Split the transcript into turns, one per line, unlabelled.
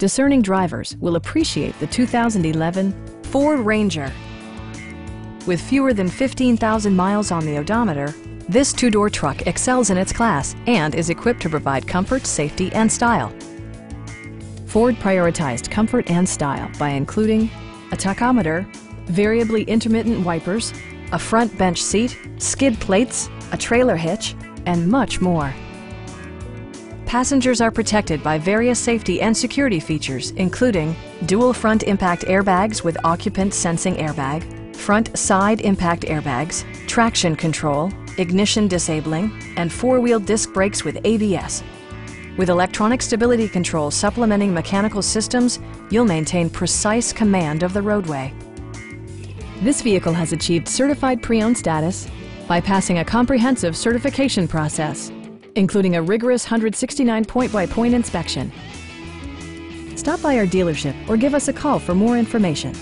discerning drivers will appreciate the 2011 Ford Ranger. With fewer than 15,000 miles on the odometer, this two-door truck excels in its class and is equipped to provide comfort, safety, and style. Ford prioritized comfort and style by including a tachometer, variably intermittent wipers, a front bench seat, skid plates, a trailer hitch, and much more. Passengers are protected by various safety and security features, including dual front impact airbags with occupant sensing airbag, front side impact airbags, traction control, ignition disabling, and four-wheel disc brakes with ABS. With electronic stability control supplementing mechanical systems, you'll maintain precise command of the roadway. This vehicle has achieved certified pre-owned status by passing a comprehensive certification process, including a rigorous 169 point-by-point inspection. Stop by our dealership or give us a call for more information.